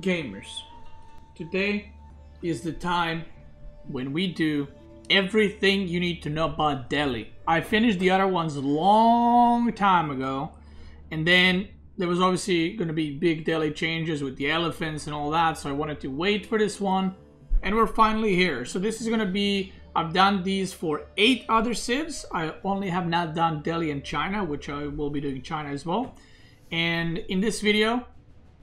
gamers, today is the time when we do everything you need to know about Delhi. I finished the other ones a long time ago, and then there was obviously going to be big Delhi changes with the elephants and all that, so I wanted to wait for this one, and we're finally here. So this is going to be, I've done these for eight other civs. I only have not done Delhi and China, which I will be doing China as well. And in this video,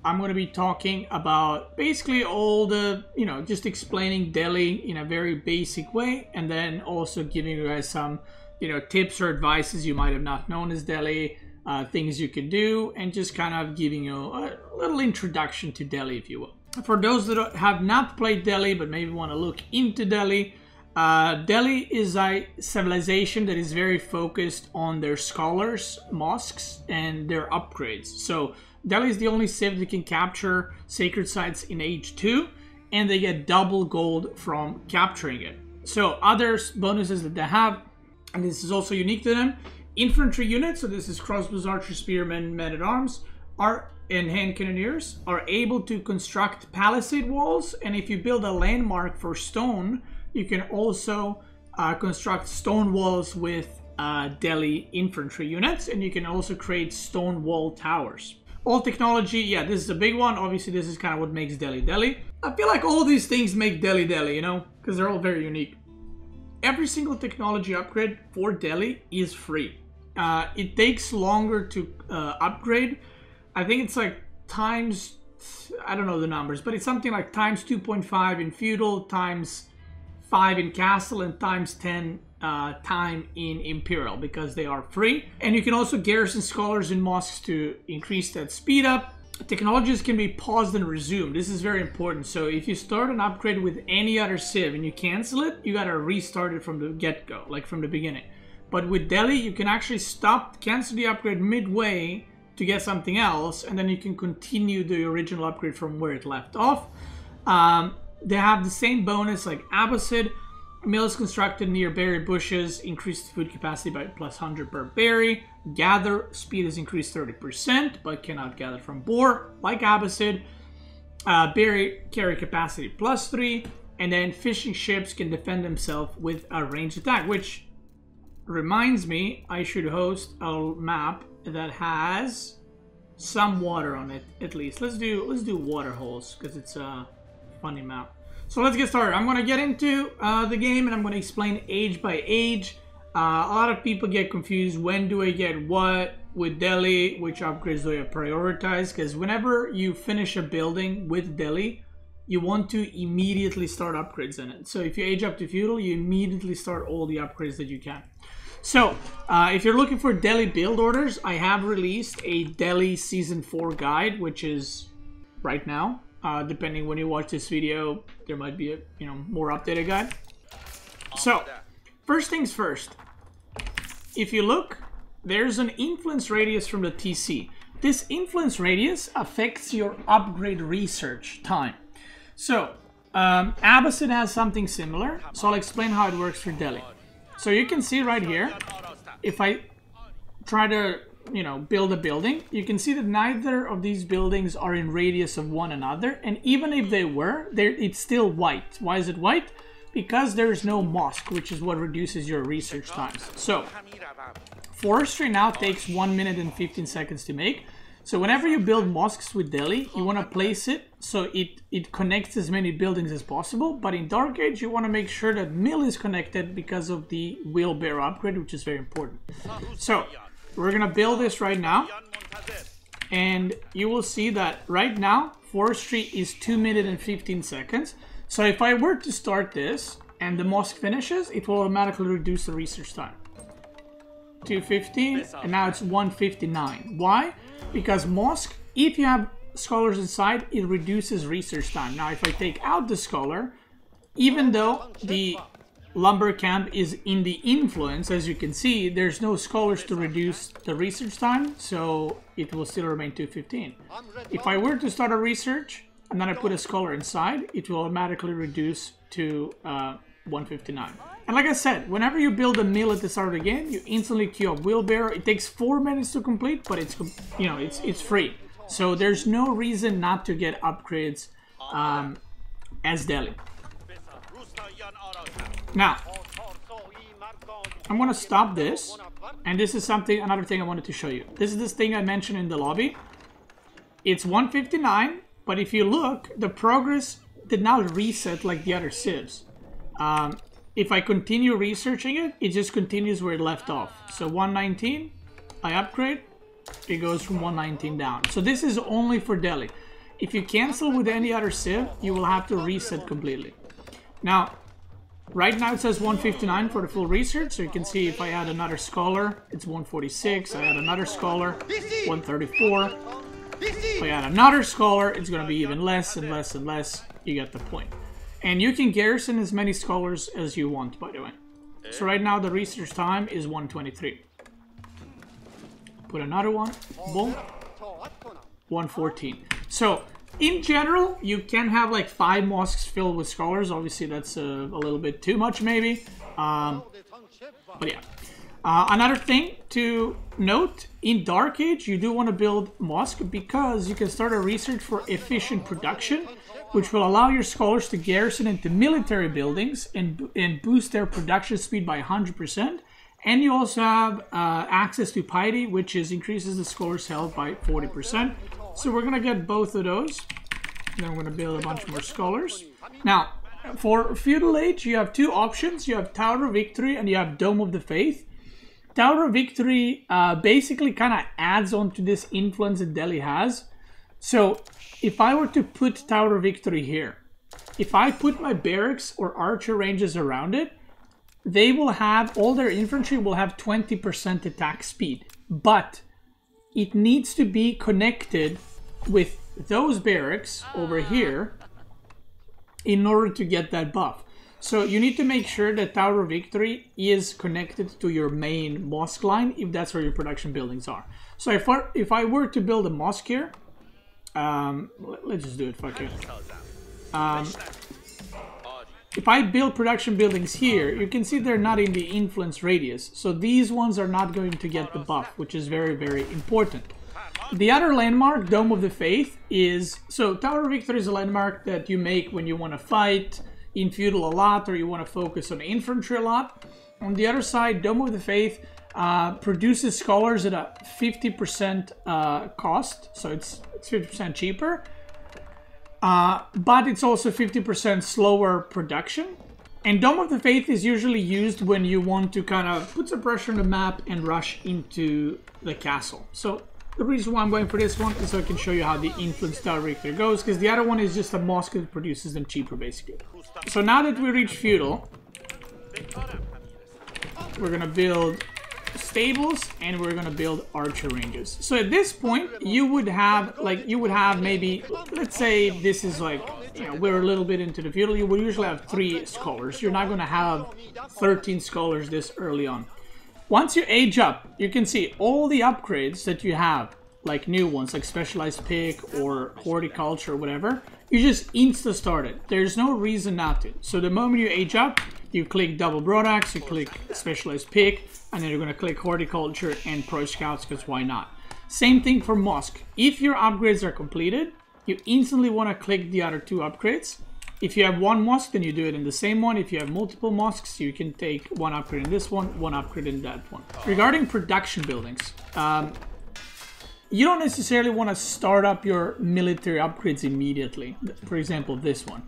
I'm going to be talking about basically all the, you know, just explaining Delhi in a very basic way and then also giving you guys some, you know, tips or advices you might have not known as Delhi, uh, things you can do, and just kind of giving you a little introduction to Delhi, if you will. For those that have not played Delhi but maybe want to look into Delhi, uh, Delhi is a civilization that is very focused on their scholars, mosques, and their upgrades. So Delhi is the only civ that can capture sacred sites in Age 2, and they get double gold from capturing it. So other bonuses that they have, and this is also unique to them, infantry units, so this is crossbows, archers, spearmen, men-at-arms, are and hand cannoneers are able to construct palisade walls, and if you build a landmark for stone, you can also uh, construct stone walls with uh, Delhi infantry units, and you can also create stone wall towers. All technology, yeah, this is a big one. Obviously, this is kind of what makes Delhi Delhi. I feel like all these things make Delhi Delhi, you know, because they're all very unique. Every single technology upgrade for Delhi is free. Uh, it takes longer to uh, upgrade, I think it's like times, I don't know the numbers, but it's something like times 2.5 in feudal, times 5 in castle, and times 10 uh, time in imperial because they are free. And you can also garrison scholars in mosques to increase that speed up. Technologies can be paused and resumed. This is very important. So if you start an upgrade with any other civ and you cancel it, you gotta restart it from the get-go, like from the beginning. But with Delhi, you can actually stop, cancel the upgrade midway, to get something else, and then you can continue the original upgrade from where it left off. Um, they have the same bonus like Abbasid. Mill is constructed near berry bushes, increased food capacity by plus 100 per berry. Gather speed is increased 30%, but cannot gather from boar, like Abbasid. Uh, berry carry capacity plus 3. And then fishing ships can defend themselves with a ranged attack, which reminds me I should host a map that has some water on it at least. Let's do let's do water holes because it's a funny map. So let's get started. I'm going to get into uh, the game and I'm going to explain age by age. Uh, a lot of people get confused. When do I get what with Delhi? Which upgrades do I prioritize? Because whenever you finish a building with Delhi, you want to immediately start upgrades in it. So if you age up to feudal, you immediately start all the upgrades that you can. So, uh, if you're looking for Delhi build orders, I have released a Delhi Season 4 guide, which is right now. Uh, depending when you watch this video, there might be a you know more updated guide. So, first things first. If you look, there's an influence radius from the TC. This influence radius affects your upgrade research time. So, um, Abbasid has something similar, so I'll explain how it works for Delhi. So you can see right here, if I try to, you know, build a building, you can see that neither of these buildings are in radius of one another. And even if they were, it's still white. Why is it white? Because there's no mosque, which is what reduces your research times. So, forestry now takes 1 minute and 15 seconds to make. So whenever you build mosques with Delhi, you want to place it so it, it connects as many buildings as possible. But in Dark Age, you want to make sure that mill is connected because of the wheelbarrow upgrade, which is very important. So we're going to build this right now. And you will see that right now, forestry is 2 minutes and 15 seconds. So if I were to start this and the mosque finishes, it will automatically reduce the research time. 215 and now it's 159. Why? because mosque, if you have scholars inside, it reduces research time. Now, if I take out the scholar, even though the lumber camp is in the influence, as you can see, there's no scholars to reduce the research time, so it will still remain 215. If I were to start a research, and then I put a scholar inside, it will automatically reduce to uh, 159. And like I said, whenever you build a mill at the start of the game, you instantly queue up wheelbarrow. It takes four minutes to complete, but it's you know it's it's free. So there's no reason not to get upgrades um, as Delhi. Now, I'm gonna stop this, and this is something, another thing I wanted to show you. This is this thing I mentioned in the lobby. It's 159, but if you look, the progress did not reset like the other civs. Um, if I continue researching it, it just continues where it left off. So 119, I upgrade, it goes from 119 down. So this is only for Delhi. If you cancel with any other civ, you will have to reset completely. Now, right now it says 159 for the full research, so you can see if I add another scholar, it's 146, I add another scholar, 134. If I add another scholar, it's going to be even less and less and less. You get the point. And you can garrison as many scholars as you want, by the way. So right now the research time is 123. Put another one. Boom. 114. So, in general, you can have like five mosques filled with scholars. Obviously, that's a, a little bit too much, maybe. Um, but yeah. Uh, another thing to note, in Dark Age, you do want to build mosque because you can start a research for efficient production, which will allow your scholars to garrison into military buildings and, and boost their production speed by 100%. And you also have uh, access to piety, which is increases the scholars' health by 40%. So we're to get both of those. Then we're to build a bunch more scholars. Now, for Feudal Age, you have two options. You have Tower of Victory and you have Dome of the Faith. Tower of Victory uh, basically kind of adds on to this influence that Delhi has. So if I were to put Tower of Victory here, if I put my barracks or archer ranges around it, they will have, all their infantry will have 20% attack speed. But it needs to be connected with those barracks over here in order to get that buff. So you need to make sure that Tower of Victory is connected to your main mosque line if that's where your production buildings are. So if I, if I were to build a mosque here, um, let's just do it, fuck it. Um, if I build production buildings here, you can see they're not in the influence radius. So these ones are not going to get the buff, which is very, very important. The other landmark, Dome of the Faith, is... So Tower of Victory is a landmark that you make when you want to fight in feudal a lot or you want to focus on infantry a lot. On the other side, Dome of the Faith uh, produces scholars at a 50% uh, cost, so it's, it's 50% cheaper. Uh, but it's also 50% slower production. And Dome of the Faith is usually used when you want to kind of put some pressure on the map and rush into the castle. So the reason why I'm going for this one is so I can show you how the influence Victor goes, because the other one is just a mosque that produces them cheaper, basically. So now that we reach feudal, we're gonna build stables and we're gonna build archer ranges. So at this point, you would have like you would have maybe let's say this is like you know we're a little bit into the feudal. You would usually have three scholars. You're not gonna have 13 scholars this early on. Once you age up, you can see all the upgrades that you have, like new ones, like specialized pick or horticulture or whatever. You just insta start it. There's no reason not to. So the moment you age up, you click double broadaxe, you click specialized pick, and then you're to click horticulture and pro scouts because why not same thing for mosque if your upgrades are completed you instantly want to click the other two upgrades if you have one mosque then you do it in the same one if you have multiple mosques you can take one upgrade in this one one upgrade in that one regarding production buildings um, you don't necessarily want to start up your military upgrades immediately for example this one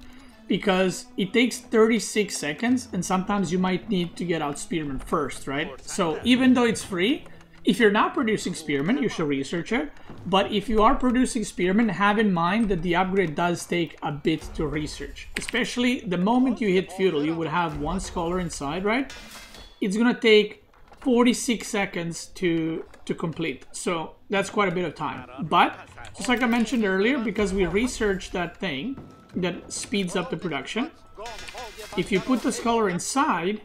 because it takes 36 seconds and sometimes you might need to get out spearmen first, right? So even though it's free, if you're not producing spearmen, you should research it. But if you are producing spearmen, have in mind that the upgrade does take a bit to research. Especially the moment you hit feudal, you would have one scholar inside, right? It's gonna take 46 seconds to to complete. So that's quite a bit of time. But just like I mentioned earlier, because we researched that thing, that speeds up the production. If you put the scholar inside,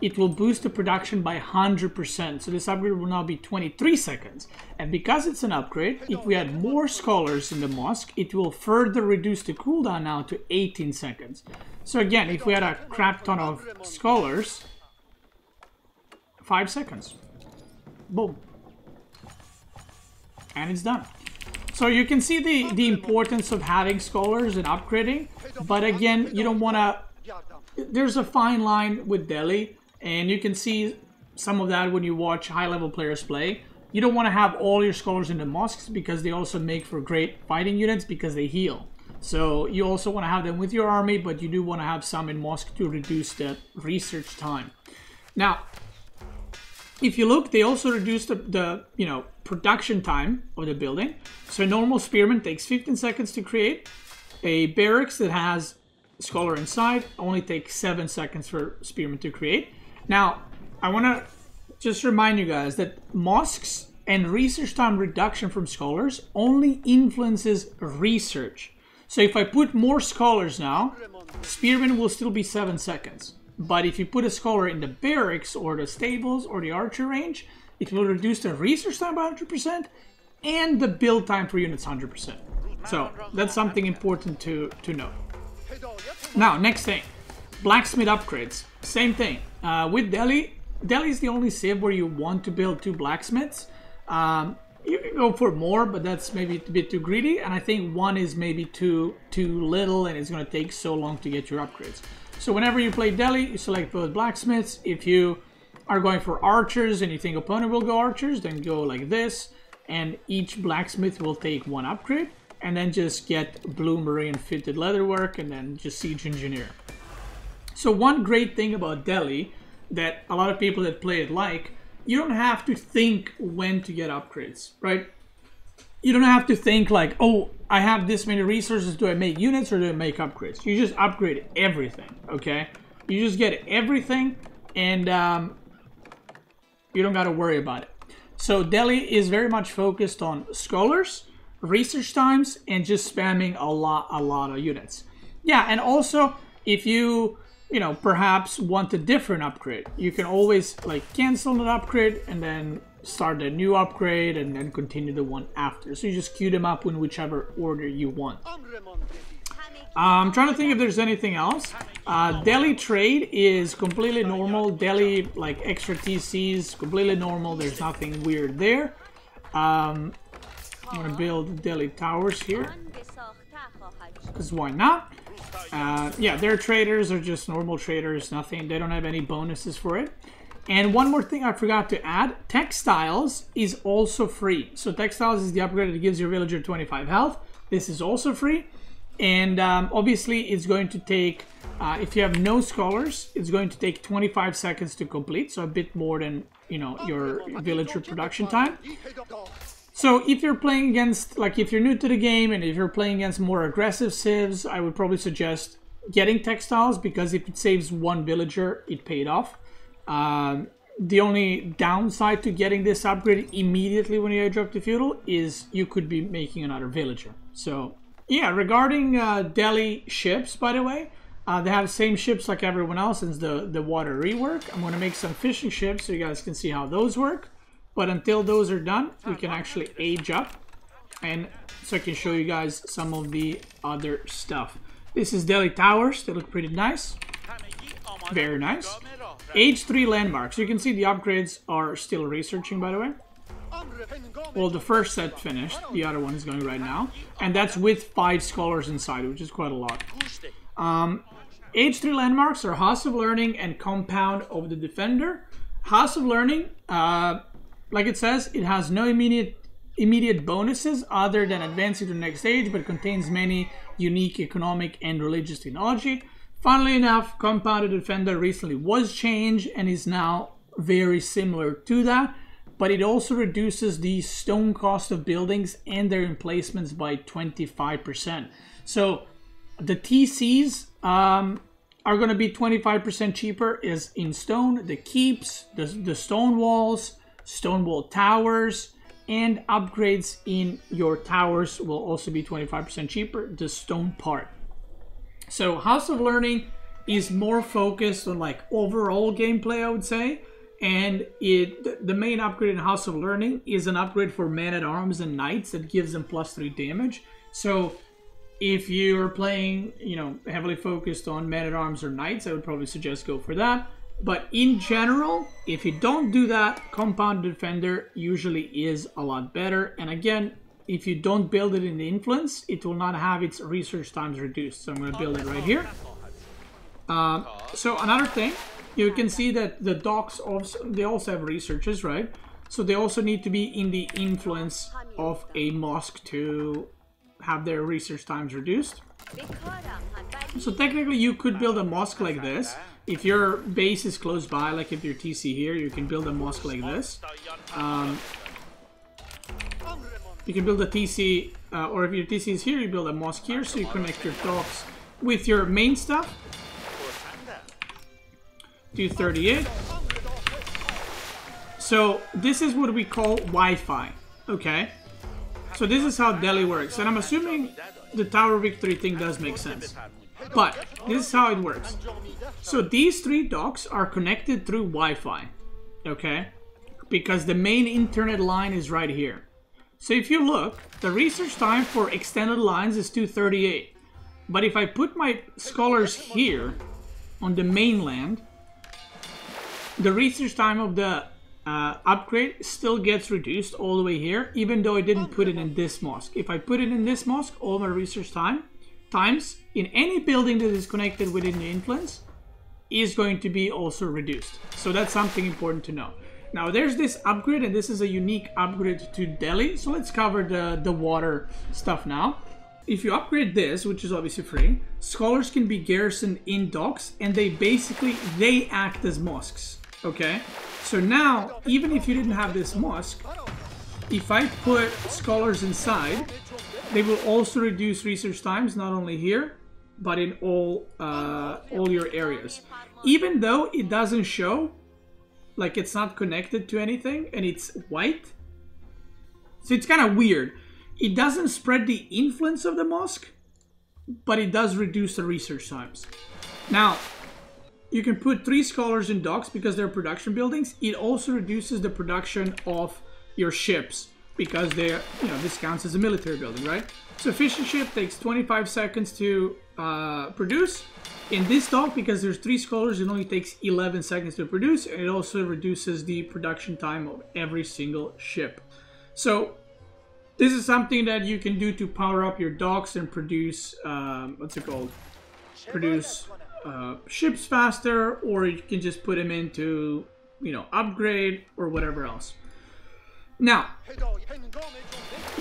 it will boost the production by 100%. So this upgrade will now be 23 seconds. And because it's an upgrade, if we add more scholars in the mosque, it will further reduce the cooldown now to 18 seconds. So again, if we had a crap ton of scholars, 5 seconds. Boom. And it's done. So you can see the, the importance of having scholars and upgrading, but again, you don't want to... There's a fine line with Delhi, and you can see some of that when you watch high-level players play. You don't want to have all your scholars in the mosques because they also make for great fighting units because they heal. So you also want to have them with your army, but you do want to have some in mosque to reduce the research time. Now, if you look, they also reduce the, the, you know production time of the building. So a normal spearman takes 15 seconds to create. A barracks that has scholar inside only takes 7 seconds for spearman to create. Now, I want to just remind you guys that mosques and research time reduction from scholars only influences research. So if I put more scholars now, spearman will still be 7 seconds. But if you put a scholar in the barracks or the stables or the archer range, it will reduce the research time by 100% and the build time for units 100%. So that's something important to, to know. Now, next thing, blacksmith upgrades. Same thing. Uh, with Delhi, Delhi is the only civ where you want to build two blacksmiths. Um, you can go for more, but that's maybe a bit too greedy. And I think one is maybe too too little, and it's going to take so long to get your upgrades. So whenever you play Delhi, you select both blacksmiths. If you are going for archers and you think opponent will go archers, then go like this. And each blacksmith will take one upgrade. And then just get Bloomery fitted leatherwork and then just siege engineer. So one great thing about Delhi that a lot of people that play it like, you don't have to think when to get upgrades, right? You don't have to think like, oh, I have this many resources. Do I make units or do I make upgrades? You just upgrade everything, okay? You just get everything and um, you don't got to worry about it. So Delhi is very much focused on scholars, research times, and just spamming a lot, a lot of units. Yeah, and also if you, you know, perhaps want a different upgrade, you can always like cancel an upgrade and then start a new upgrade and then continue the one after. So you just queue them up in whichever order you want. I'm trying to think if there's anything else. Uh, Delhi trade is completely normal. Delhi, like extra TCs, completely normal. There's nothing weird there. Um, I'm gonna build Delhi towers here. Because why not? Uh, yeah, their traders are just normal traders. Nothing. They don't have any bonuses for it. And one more thing I forgot to add, Textiles is also free. So Textiles is the upgrade that gives your villager 25 health. This is also free. And um, obviously it's going to take, uh, if you have no scholars, it's going to take 25 seconds to complete. So a bit more than, you know, your villager production time. So if you're playing against, like if you're new to the game and if you're playing against more aggressive civs, I would probably suggest getting textiles because if it saves one villager, it paid off. Um, the only downside to getting this upgrade immediately when you drop the feudal is you could be making another villager. So yeah, regarding uh, Delhi ships, by the way, uh, they have the same ships like everyone else since the, the water rework. I'm going to make some fishing ships so you guys can see how those work. But until those are done, we can actually age up. And so I can show you guys some of the other stuff. This is Delhi Towers. They look pretty nice. Very nice. Age 3 landmarks. You can see the upgrades are still researching, by the way. Well, the first set finished. The other one is going right now. And that's with five scholars inside, which is quite a lot. Um, age 3 landmarks are House of Learning and Compound of the Defender. House of Learning, uh, like it says, it has no immediate immediate bonuses other than advancing to the next stage, but contains many unique economic and religious technology. Funnily enough, Compound of the Defender recently was changed and is now very similar to that but it also reduces the stone cost of buildings and their emplacements by 25%. So the TCs um, are going to be 25% cheaper is in stone. The keeps, the, the stone walls, stone wall towers, and upgrades in your towers will also be 25% cheaper, the stone part. So House of Learning is more focused on like overall gameplay, I would say and it the main upgrade in House of Learning is an upgrade for men at arms and knights that gives them plus three damage. So if you're playing, you know, heavily focused on men at arms or knights, I would probably suggest go for that. But in general, if you don't do that, Compound Defender usually is a lot better. And again, if you don't build it in the influence, it will not have its research times reduced. So I'm going to build it right here. Um, so another thing, you can see that the docks also, they also have researches, right? So they also need to be in the influence of a mosque to have their research times reduced. So technically you could build a mosque like this. If your base is close by, like if your TC here, you can build a mosque like this. Um, you can build a TC, uh, or if your TC is here, you build a mosque here, so you connect your docks with your main stuff. 238. So this is what we call Wi-Fi, okay? So this is how Delhi works, and I'm assuming the Tower Victory thing does make sense. But this is how it works. So these three docks are connected through Wi-Fi, okay? Because the main internet line is right here. So if you look, the research time for extended lines is 238. But if I put my scholars here on the mainland, the research time of the uh, upgrade still gets reduced all the way here, even though I didn't put it in this mosque. If I put it in this mosque, all my research time times in any building that is connected within the influence is going to be also reduced. So that's something important to know. Now there's this upgrade and this is a unique upgrade to Delhi. So let's cover the, the water stuff now. If you upgrade this, which is obviously free, scholars can be garrisoned in docks and they basically, they act as mosques, okay? So now, even if you didn't have this mosque, if I put scholars inside, they will also reduce research times, not only here, but in all uh, all your areas. Even though it doesn't show, like it's not connected to anything, and it's white. So it's kind of weird. It doesn't spread the influence of the mosque, but it does reduce the research times. Now, you can put three scholars in docks because they're production buildings. It also reduces the production of your ships because they're, you know, this counts as a military building, right? So fishing ship takes 25 seconds to uh, produce. In this dock, because there's three scholars, it only takes 11 seconds to produce. And it also reduces the production time of every single ship. So this is something that you can do to power up your docks and produce, um, what's it called? Produce uh, ships faster, or you can just put them into, you know, upgrade or whatever else. Now,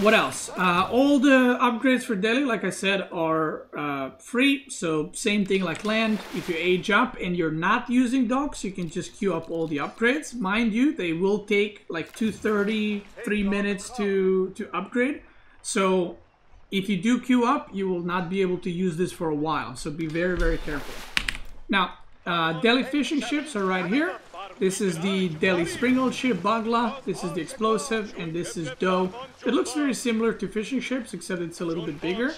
what else? Uh, all the upgrades for Delhi, like I said, are uh, free. So same thing like land. If you age up and you're not using docks, you can just queue up all the upgrades. Mind you, they will take like 230, three minutes to, to upgrade. So if you do queue up, you will not be able to use this for a while. So be very, very careful. Now, uh, Delhi fishing ships are right here. This is the Delhi Springald ship, Baghlah. This is the explosive, and this is Dhow. It looks very similar to fishing ships, except it's a little bit bigger.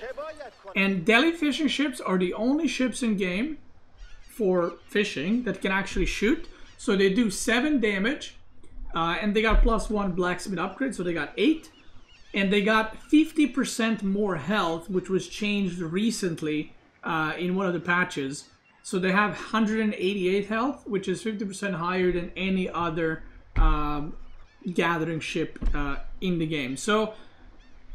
And Delhi fishing ships are the only ships in game for fishing that can actually shoot. So they do 7 damage, uh, and they got plus 1 blacksmith upgrade, so they got 8. And they got 50% more health, which was changed recently uh, in one of the patches. So they have 188 health, which is 50% higher than any other um, gathering ship uh, in the game. So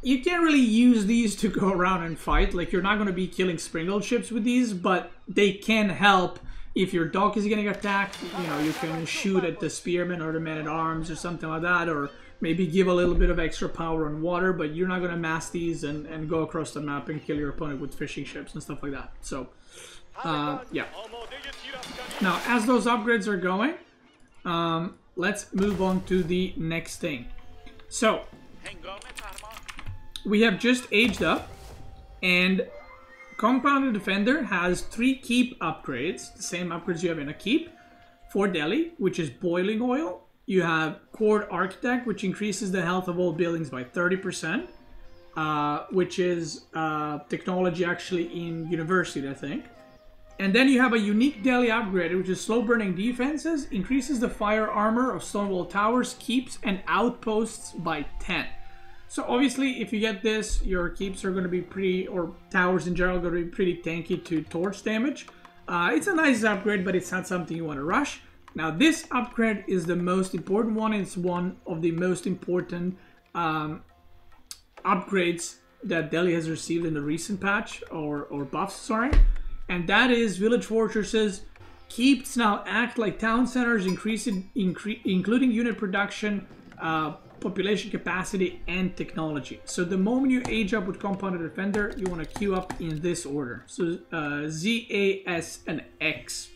you can't really use these to go around and fight. Like you're not going to be killing Springald ships with these, but they can help if your dock is getting attacked. You know, you can shoot at the spearmen or the men at arms or something like that, or maybe give a little bit of extra power on water. But you're not going to mass these and, and go across the map and kill your opponent with fishing ships and stuff like that. So uh, yeah. Now, as those upgrades are going, um, let's move on to the next thing. So, we have just aged up, and Compound of the Defender has three keep upgrades, the same upgrades you have in a keep, for Delhi, which is boiling oil. You have Court Architect, which increases the health of all buildings by 30%, uh, which is uh, technology actually in university, I think. And then you have a unique Delhi upgrade, which is slow burning defenses, increases the fire armor of Stonewall Towers, keeps, and outposts by 10. So obviously, if you get this, your keeps are going to be pretty, or towers in general, going to be pretty tanky to torch damage. Uh, it's a nice upgrade, but it's not something you want to rush. Now, this upgrade is the most important one. It's one of the most important um, upgrades that Delhi has received in the recent patch or or buffs, sorry, and that is village fortresses. Keeps now act like town centers, increasing, incre- including unit production, uh, population capacity, and technology. So the moment you age up with Compound of the Defender, you want to queue up in this order. So uh, Z, A, S, and X.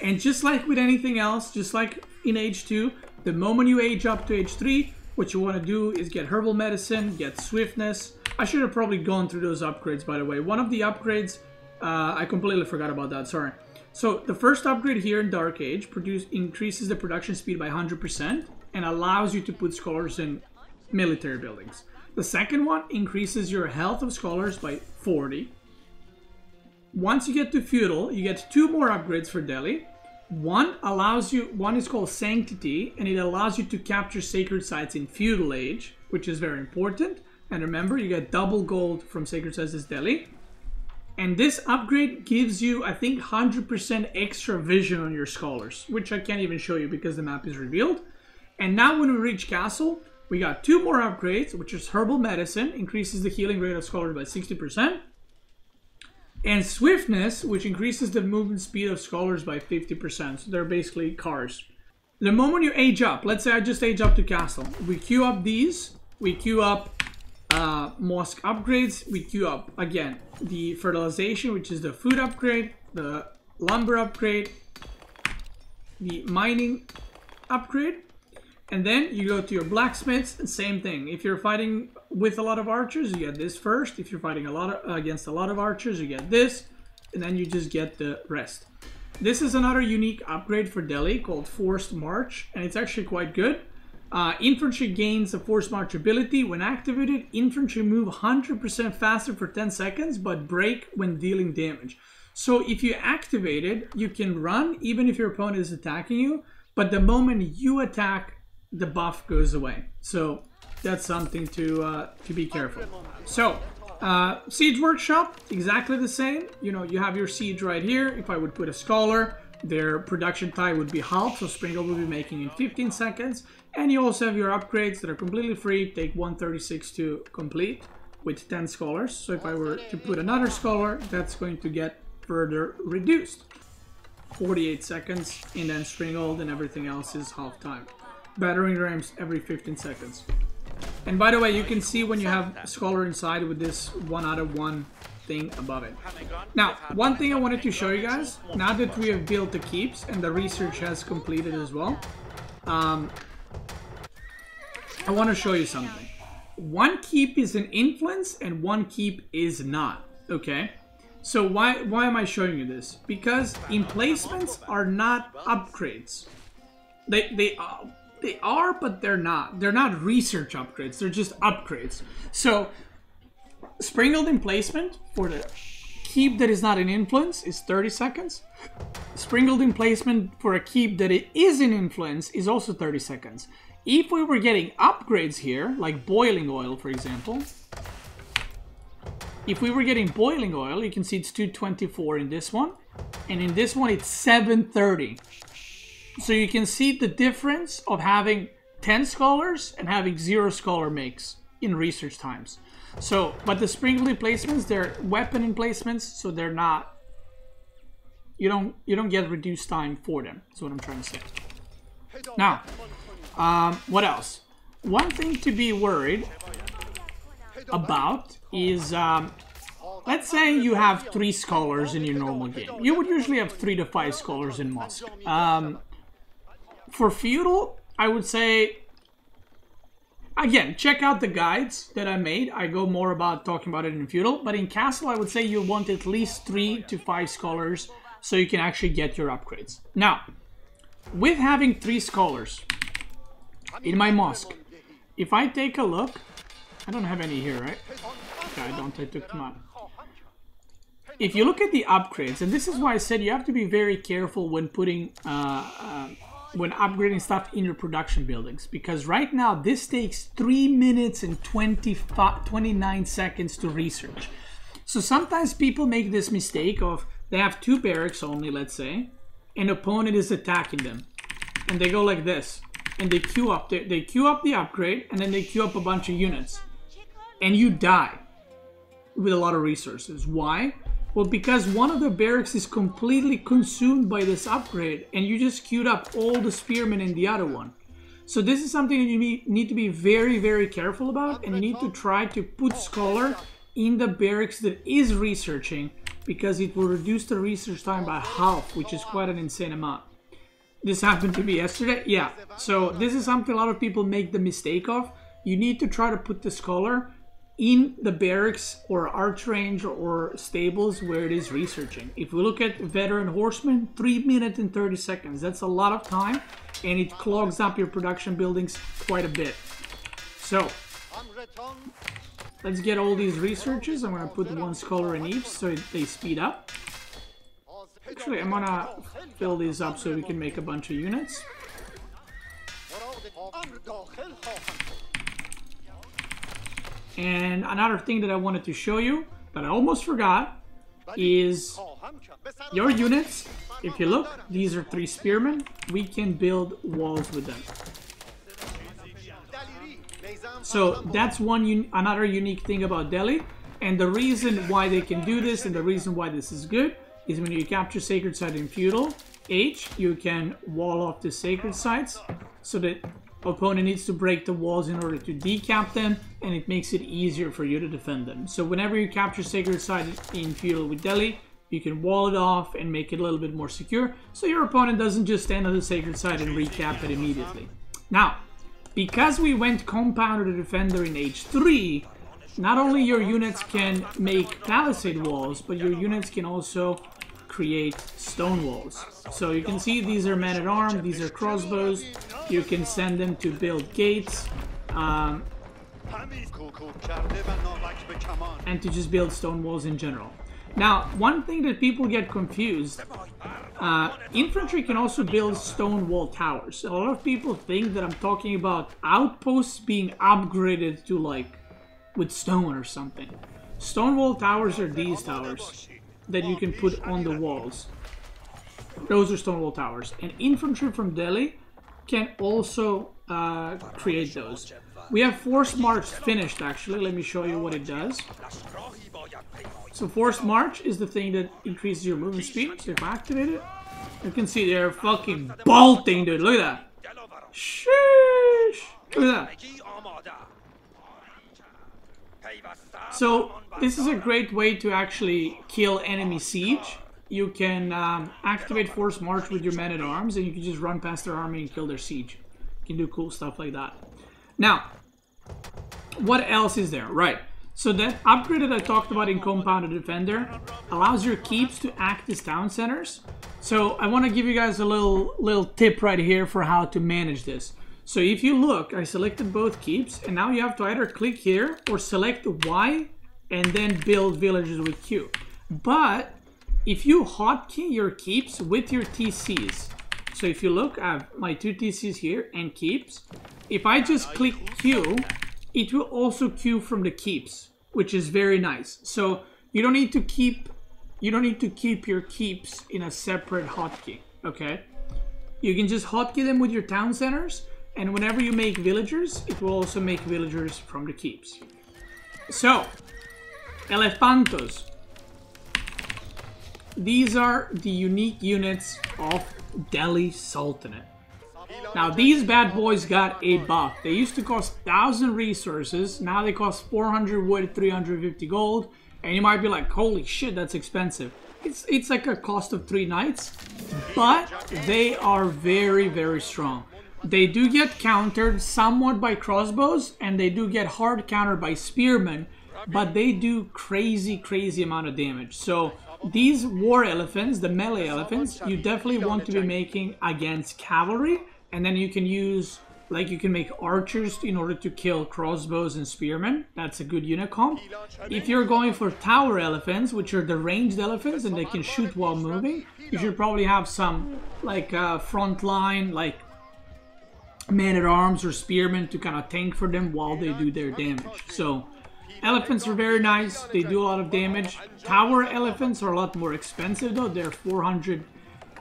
And just like with anything else, just like in age 2, the moment you age up to age 3, what you want to do is get herbal medicine, get swiftness. I should have probably gone through those upgrades, by the way. One of the upgrades, uh, I completely forgot about that, sorry. So the first upgrade here in Dark Age produce, increases the production speed by 100% and allows you to put scholars in military buildings. The second one increases your health of scholars by 40. Once you get to feudal, you get two more upgrades for Delhi. One allows you, one is called Sanctity, and it allows you to capture sacred sites in feudal age, which is very important. And remember, you get double gold from Sacred Sites as Delhi. And this upgrade gives you, I think, 100% extra vision on your scholars, which I can't even show you because the map is revealed. And now when we reach castle, we got two more upgrades, which is herbal medicine, increases the healing rate of scholars by 60%. And swiftness, which increases the movement speed of scholars by 50%. So they're basically cars. The moment you age up, let's say I just age up to castle, we queue up these, we queue up uh, mosque upgrades, we queue up again the fertilization, which is the food upgrade, the lumber upgrade, the mining upgrade, and then you go to your blacksmiths, and same thing. If you're fighting with a lot of archers, you get this first. If you're fighting a lot of, against a lot of archers, you get this, and then you just get the rest. This is another unique upgrade for Delhi called Forced March, and it's actually quite good. Uh, infantry gains a force march ability. When activated, infantry move 100% faster for 10 seconds, but break when dealing damage. So if you activate it, you can run even if your opponent is attacking you, but the moment you attack, the buff goes away. So that's something to uh, to be careful. So uh, Siege Workshop, exactly the same. You know, you have your siege right here. If I would put a scholar, their production time would be half, so Springald will be making in 15 seconds. And you also have your upgrades that are completely free, take 136 to complete with 10 scholars. So if I were to put another scholar, that's going to get further reduced. 48 seconds, and then Springald and everything else is half time. Battering rams every 15 seconds. And by the way, you can see when you have Scholar inside with this one out of one thing above it. Now, one thing I wanted to show you guys, now that we have built the keeps and the research has completed as well, um, I want to show you something. One keep is an influence and one keep is not, okay? So why, why am I showing you this? Because emplacements are not upgrades. They, they, uh, they are, but they're not. They're not research upgrades. They're just upgrades. So, Springald emplacement for the keep that is not an influence is 30 seconds. Springald emplacement for a keep that it is an influence is also 30 seconds. If we were getting upgrades here, like boiling oil, for example, if we were getting boiling oil, you can see it's 224 in this one, and in this one it's 730. So you can see the difference of having 10 scholars and having zero scholar makes in research times. So, but the Springald emplacements, they're weapon emplacements, so they're not. You don't you don't get reduced time for them. That's what I'm trying to say. Now, um, what else? One thing to be worried about is, um, let's say you have three scholars in your normal game. You would usually have three to five scholars in Mosque. Um, for feudal, I would say again, check out the guides that I made. I go more about talking about it in feudal, but in castle, I would say you want at least three to five scholars so you can actually get your upgrades. Now, with having three scholars in my mosque, if I take a look, I don't have any here, right? Okay, I don't. I took them out. If you look at the upgrades, and this is why I said you have to be very careful when putting uh, uh, when upgrading stuff in your production buildings because right now this takes 3 minutes and 25, 29 seconds to research. So sometimes people make this mistake of they have two barracks only, let's say, an opponent is attacking them. And they go like this. And they queue up the, they queue up the upgrade and then they queue up a bunch of units. and you die with a lot of resources. Why? Well, because one of the barracks is completely consumed by this upgrade, and you just queued up all the spearmen in the other one. So this is something that you need to be very, very careful about, and you need to try to put Scholar in the barracks that is researching, because it will reduce the research time by half, which is quite an insane amount. This happened to me yesterday? Yeah. So this is something a lot of people make the mistake of. You need to try to put the Scholar in the barracks or arch range or stables where it is researching. If we look at veteran horsemen, 3 minutes and 30 seconds. That's a lot of time and it clogs up your production buildings quite a bit. So, let's get all these researches. I'm going to put one scholar in each so they speed up. Actually, I'm going to fill these up so we can make a bunch of units. And another thing that I wanted to show you, that I almost forgot, is your units. If you look, these are three spearmen. We can build walls with them. So that's one un another unique thing about Delhi. And the reason why they can do this and the reason why this is good is when you capture sacred site in feudal H, you can wall off the sacred sites so that opponent needs to break the walls in order to decap them, and it makes it easier for you to defend them. So whenever you capture Sacred Site in Feudal with Delhi, you can wall it off and make it a little bit more secure, so your opponent doesn't just stand on the Sacred Site and recap it immediately. Now, because we went Compounder to Defender in H3, not only your units can make palisade walls, but your units can also create stone walls. So you can see these are men-at-arms, these are crossbows. You can send them to build gates. Um, and to just build stone walls in general. Now, one thing that people get confused, uh, infantry can also build stone wall towers. A lot of people think that I'm talking about outposts being upgraded to like with stone or something. Stone wall towers are these towers that you can put on the walls. Those are stone wall towers. And infantry from Delhi can also uh, create those. We have Force march finished actually. Let me show you what it does. So Force march is the thing that increases your movement speed. So if I activate it, you can see they're fucking bolting, dude. Look at that. Sheesh. Look at that. So this is a great way to actually kill enemy siege. You can um, activate Force March with your men-at-arms and you can just run past their army and kill their siege. You can do cool stuff like that. Now, what else is there? Right. So that upgrade that I talked about in Compound of the Defender allows your keeps to act as town centers. So I want to give you guys a little little tip right here for how to manage this. So if you look, I selected both keeps, and now you have to either click here or select Y and then build villages with Q. But if you hotkey your keeps with your TCs, so if you look, have my two TCs here and keeps. If I just click Q, it will also queue from the keeps, which is very nice. So you don't need to keep you don't need to keep your keeps in a separate hotkey, okay? You can just hotkey them with your town centers and whenever you make villagers, it will also make villagers from the keeps. So, Elefantos. These are the unique units of Delhi Sultanate. Now these bad boys got a buff. They used to cost 1000 resources, now they cost 400 wood, 350 gold, and you might be like, holy shit, that's expensive. It's, it's like a cost of 3 knights, but they are very, very strong. They do get countered somewhat by crossbows, and they do get hard countered by spearmen, but they do crazy, crazy amount of damage. So these war elephants, the melee elephants, you definitely want to be making against cavalry, and then you can use, like you can make archers in order to kill crossbows and spearmen. That's a good unit comp. If you're going for tower elephants, which are the ranged elephants and they can shoot while moving, you should probably have some like uh, front line, like man at arms or spearmen to kind of tank for them while they do their damage. So elephants are very nice. They do a lot of damage. Tower elephants are a lot more expensive though. They're 400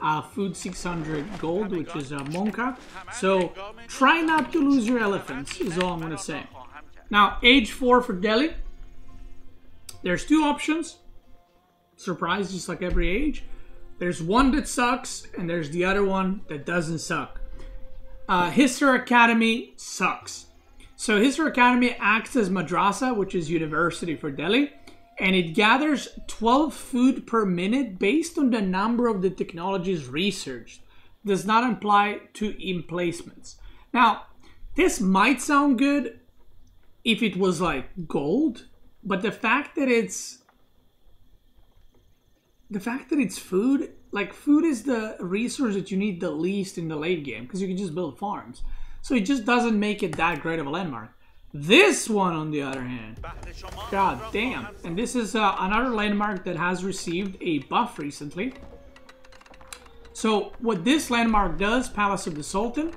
uh, food 600 gold, which is a monka. So try not to lose your elephants is all I'm going to say. Now, age 4 for Delhi. There's two options. Surprise, just like every age. There's one that sucks, and there's the other one that doesn't suck. Uh, Hisar Academy sucks. So Hisar Academy acts as madrasa, which is university for Delhi, and it gathers 12 food per minute based on the number of the technologies researched. Does not apply to emplacements. Now, this might sound good if it was like gold, but the fact that it's the fact that it's food, like food is the resource that you need the least in the late game because you can just build farms. So it just doesn't make it that great of a landmark. This one, on the other hand, god damn. And this is uh, another landmark that has received a buff recently. So what this landmark does, Palace of the Sultan,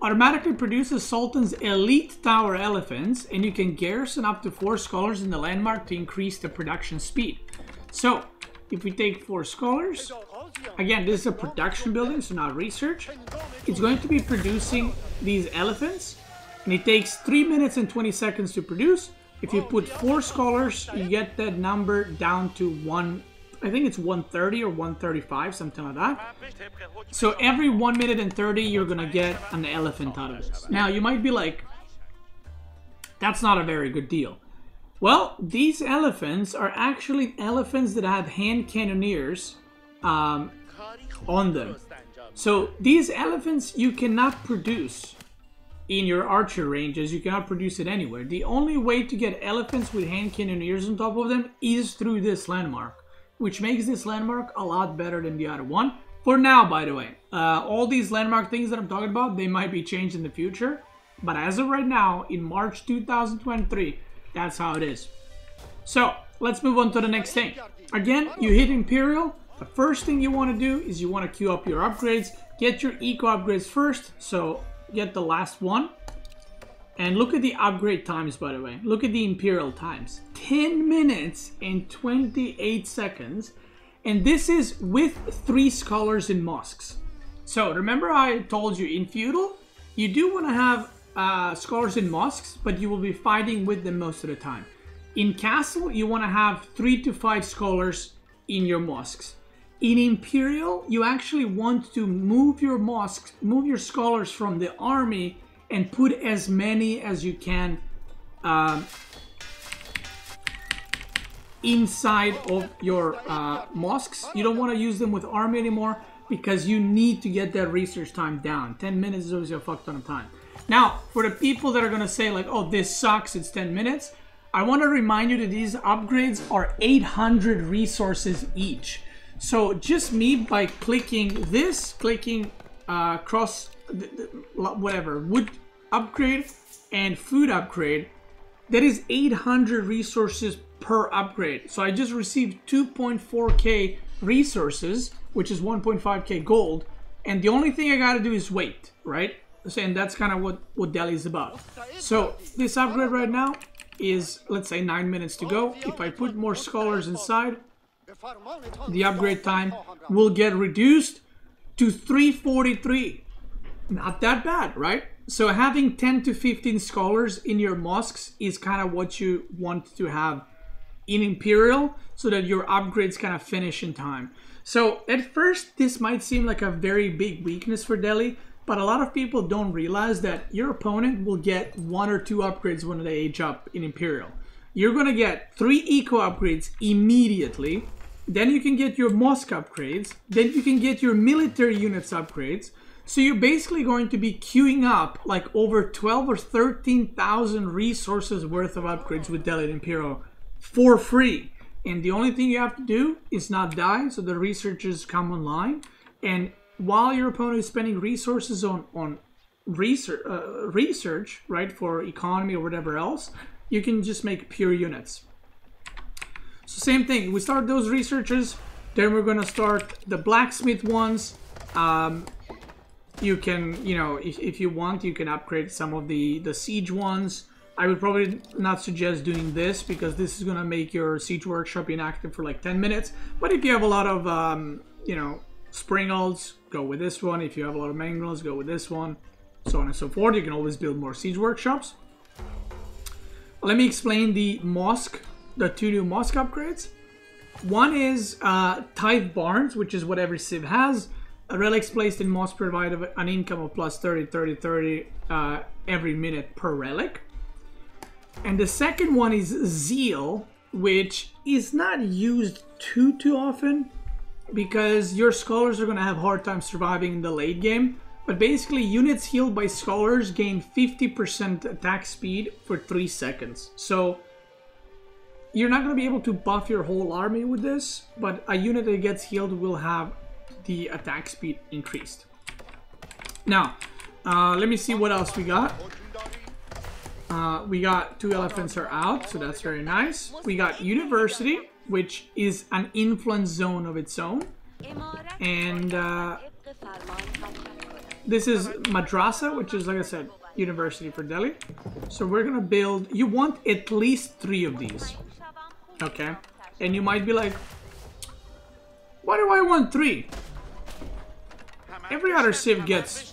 automatically produces Sultan's elite tower elephants, and you can garrison up to four scholars in the landmark to increase the production speed. So, if we take four scholars, again, this is a production building, so not research. It's going to be producing these elephants, and it takes 3 minutes and 20 seconds to produce. If you put four scholars, you get that number down to one I think it's 130 or 135, something like that. So every 1 minute and 30, you're gonna get an elephant out of this. Now, you might be like, that's not a very good deal. Well, these elephants are actually elephants that have hand cannoneers um, on them. So these elephants you cannot produce in your archer ranges. You cannot produce it anywhere. The only way to get elephants with hand cannoneers on top of them is through this landmark which makes this landmark a lot better than the other one. For now, by the way, uh, all these landmark things that I'm talking about, they might be changed in the future. But as of right now, in March 2023, that's how it is. So, let's move on to the next thing. Again, you hit Imperial. The first thing you want to do is you want to queue up your upgrades. Get your eco upgrades first. So, get the last one. And look at the upgrade times, by the way. Look at the Imperial times. 10 minutes and 28 seconds. And this is with three scholars in mosques. So remember I told you in feudal, you do want to have uh, scholars in mosques, but you will be fighting with them most of the time. In castle, you want to have three to five scholars in your mosques. In Imperial, you actually want to move your mosques, move your scholars from the army and put as many as you can um, inside of your uh, mosques. You don't want to use them with army anymore because you need to get that research time down. 10 minutes is always a fuck ton of time. Now, for the people that are to say like, oh, this sucks, it's 10 minutes, I want to remind you that these upgrades are 800 resources each. So just me by clicking this, clicking uh, cross, whatever, wood upgrade and food upgrade, that is 800 resources per upgrade. So I just received 2.4k resources, which is 1.5k gold, and the only thing I gotta do is wait, right? And that's kind of what, what Delhi is about. So this upgrade right now is, let's say, 9 minutes to go. If I put more scholars inside, the upgrade time will get reduced to 343. Not that bad, right? So having 10 to 15 scholars in your mosques is kind of what you want to have in Imperial so that your upgrades kind of finish in time. So at first this might seem like a very big weakness for Delhi, but a lot of people don't realize that your opponent will get one or two upgrades when they age up in Imperial. You're gonna get three eco upgrades immediately, then you can get your mosque upgrades, then you can get your military units upgrades, so you're basically going to be queuing up like over 12 or 13,000 resources worth of upgrades with Delhi Imperial for free. And the only thing you have to do is not die, so the researchers come online. And while your opponent is spending resources on on research, uh, research, right, for economy or whatever else, you can just make pure units. So same thing. We start those researchers, then we're gonna start the blacksmith ones. Um, you can, you know, if, if you want, you can upgrade some of the, the siege ones. I would probably not suggest doing this because this is to make your siege workshop inactive for like 10 minutes. But if you have a lot of, um, you know, springalds, go with this one. If you have a lot of manglers, go with this one. So on and so forth. You can always build more siege workshops. let me explain the mosque, the two new mosque upgrades. One is uh, Tithe Barns, which is what every Civ has. Relics placed in mosque provide an income of plus 30, 30, 30 uh, every minute per relic. And the second one is Zeal, which is not used too too often because your scholars are going to have hard time surviving in the late game. But basically, units healed by scholars gain 50% attack speed for 3 seconds. So, you're not going to be able to buff your whole army with this, but a unit that gets healed will have the attack speed increased. Now, uh, let me see what else we got. Uh, we got two elephants are out, so that's very nice. We got university, which is an influence zone of its own. And uh, this is madrasa, which is, like I said, university for Delhi. So we're gonna build, you want at least three of these. Okay? And you might be like, why do I want three? Every other civ gets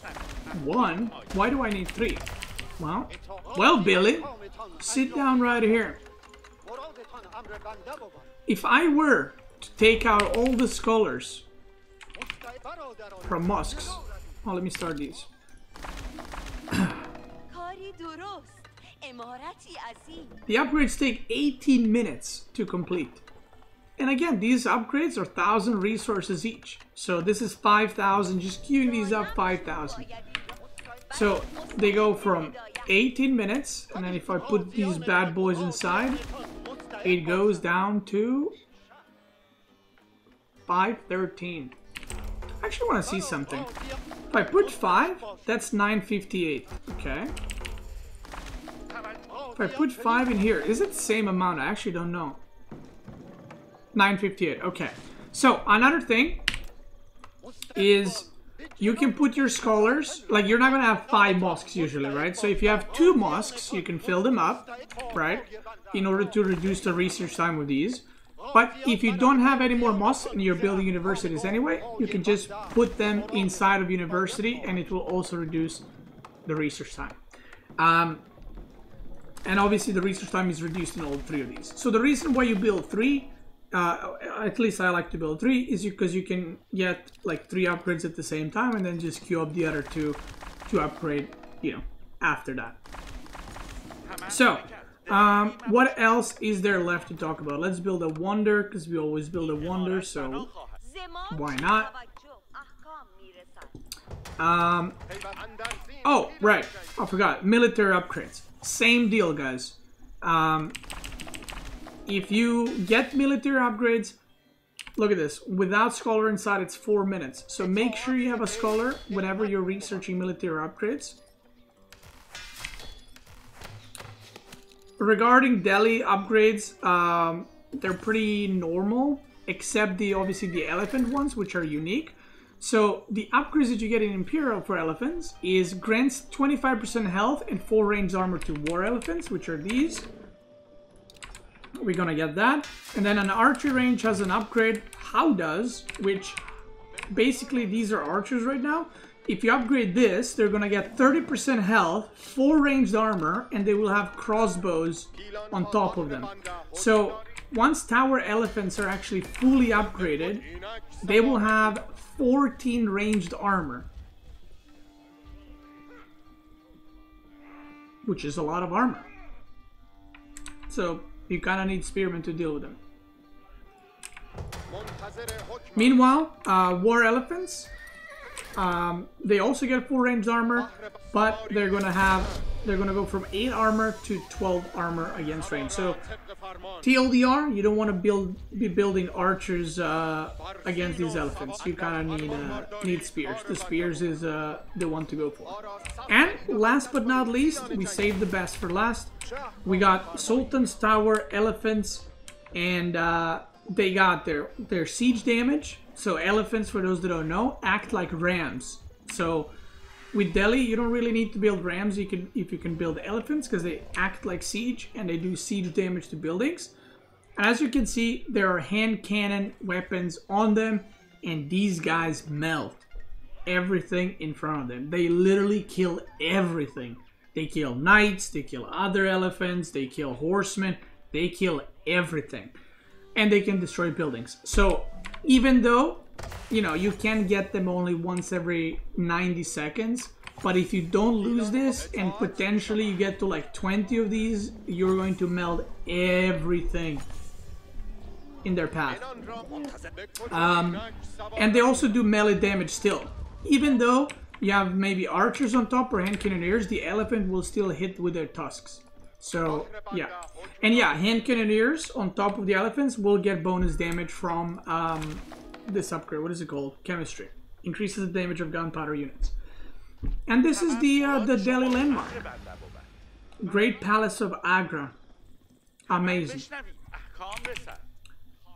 one. Why do I need three? Well, well, Billy, sit down right here. If I were to take out all the scholars from mosques, oh, let me start these. the upgrades take 18 minutes to complete. And again, these upgrades are 1,000 resources each. So this is 5,000, just queuing these up 5,000. So they go from 18 minutes, and then if I put these bad boys inside, it goes down to 513. I actually want to see something. If I put 5, that's 958. Okay. If I put 5 in here, is it the same amount? I actually don't know. 958. Okay. So, another thing is you can put your scholars, like you're not to have five mosques usually, right? So if you have two mosques, you can fill them up, right? In order to reduce the research time with these. But if you don't have any more mosques and you're building universities anyway, you can just put them inside of university and it will also reduce the research time. Um, and obviously the research time is reduced in all three of these. So the reason why you build three uh, at least I like to build three, is because you, can get like three upgrades at the same time and then just queue up the other two to upgrade, you know, after that. So, um, what else is there left to talk about? Let's build a wonder, because we always build a wonder, so why not? Um, oh, right, I forgot, military upgrades. Same deal, guys. Um, if you get military upgrades, look at this. Without scholar inside, it's four minutes. So make sure you have a scholar whenever you're researching military upgrades. Regarding Delhi upgrades, um, they're pretty normal, except the obviously the elephant ones, which are unique. So the upgrades that you get in Imperial for elephants is grants 25% health and 4 range armor to war elephants, which are these we're gonna get that. And then an archery range has an upgrade, Howdah, which basically these are archers right now. If you upgrade this, they're gonna get 30% health, 4 ranged armor, and they will have crossbows on top of them. So once tower elephants are actually fully upgraded, they will have 14 ranged armor. Which is a lot of armor. So you kind of need spearmen to deal with them. Meanwhile, uh, war elephants, um, they also get full range armor, but they're gonna have they're gonna go from 8 armor to 12 armor against range. So TLDR, you don't want to build be building archers uh, against these elephants. You kind of need uh, need spears. The spears is uh, the one to go for. And last but not least, we saved the best for last. We got Sultan's Tower elephants, and uh, they got their their siege damage. So elephants, for those that don't know, act like rams. So with Delhi, you don't really need to build rams. You can if you can build elephants because they act like siege and they do siege damage to buildings. As you can see, there are hand cannon weapons on them, and these guys melt everything in front of them. They literally kill everything. They kill knights, they kill other elephants, they kill horsemen, they kill everything. And they can destroy buildings. So even though, you know, you can get them only once every 90 seconds, but if you don't lose this and potentially you get to like 20 of these, you're going to melt everything in their path. Um, and they also do melee damage still. Even though you have maybe archers on top or hand cannoneers, the elephant will still hit with their tusks. So, yeah. And yeah, hand cannoneers on top of the elephants will get bonus damage from um, this upgrade. What is it called? Chemistry. Increases the damage of gunpowder units. And this is the uh, the Delhi landmark. Great Palace of Agra. Amazing.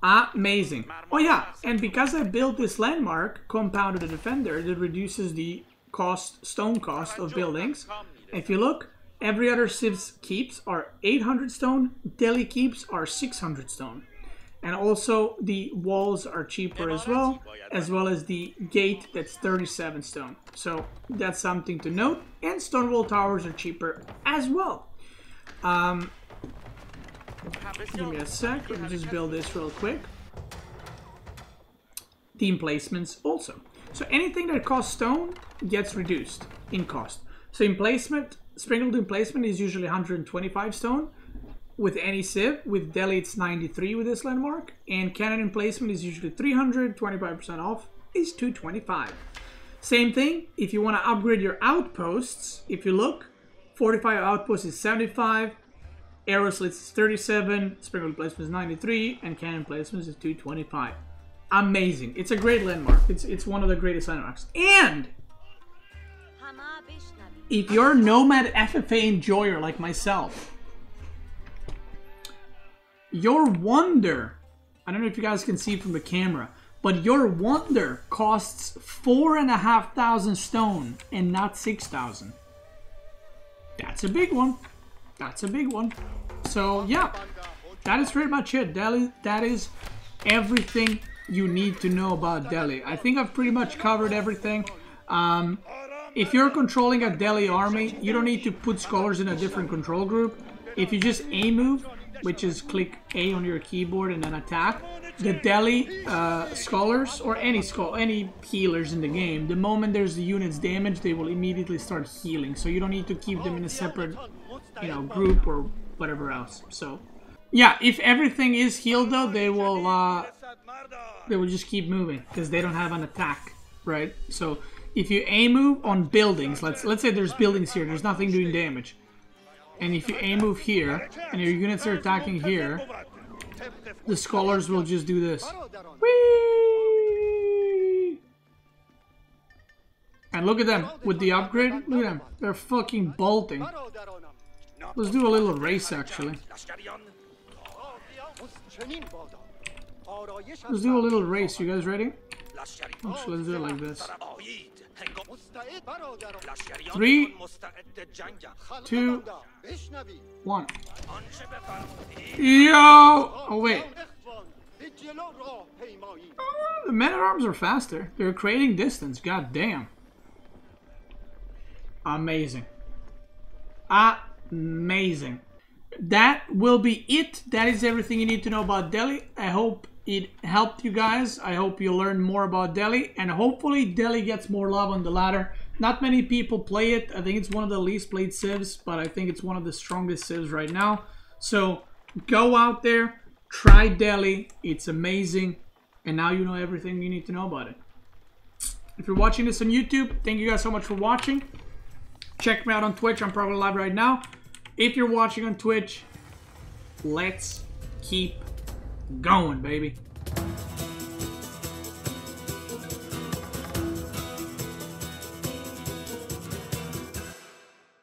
Amazing. Oh yeah, and because I built this landmark, Compound of the Defender, that reduces the cost, stone cost of buildings. If you look, every other civ's keeps are 800 stone, Delhi keeps are 600 stone. And also the walls are cheaper as well, as well as the gate that's 37 stone. So that's something to note. And stone wall towers are cheaper as well. Um, Give me a sec. Let me just build this real quick. The emplacements also. So anything that costs stone gets reduced in cost. So emplacement, springald emplacement is usually 125 stone with any civ. With Delhi, it's 93 with this landmark. And cannon emplacement is usually 300, 25% off is 225. Same thing, if you want to upgrade your outposts, if you look, 45 outposts is 75, Arrow slits is 37, springald placement is 93, and cannon placement is 225. Amazing. It's a great landmark. It's, it's one of the greatest landmarks. And if you're a Nomad FFA enjoyer like myself, your Wonder, I don't know if you guys can see from the camera, but your Wonder costs four and a half thousand stone and not six thousand. That's a big one. That's a big one. So, yeah. That is pretty much it. Delhi, that is everything you need to know about Delhi. I think I've pretty much covered everything. Um, if you're controlling a Delhi army, you don't need to put scholars in a different control group. If you just A move, which is click A on your keyboard and then attack, the Delhi uh, scholars or any any healers in the game, the moment there's the units damaged, they will immediately start healing. So you don't need to keep them in a separate, you know, group or whatever else. So, yeah, if everything is healed though, they will uh, they will just keep moving because they don't have an attack, right? So if you A move on buildings, let's let's say there's buildings here, there's nothing doing damage, and if you A move here and your units are attacking here, the scholars will just do this. Whee! And look at them with the upgrade. Look at them. They're fucking bolting. Let's do a little race, actually. Let's do a little race. You guys ready? Actually, let's do it like this. Three, two, one. Yo! Oh, wait. Oh, the men-at-arms are faster. They're creating distance. God damn. Amazing. Amazing. That will be it. That is everything you need to know about Delhi. I hope it helped you guys. I hope you learn more about Delhi. And hopefully Delhi gets more love on the ladder. Not many people play it. I think it's one of the least played civs, but I think it's one of the strongest civs right now. So go out there, try Delhi. It's amazing. And now you know everything you need to know about it. If you're watching this on YouTube, thank you guys so much for watching. Check me out on Twitch. I'm probably live right now. If you're watching on Twitch, let's keep going, baby.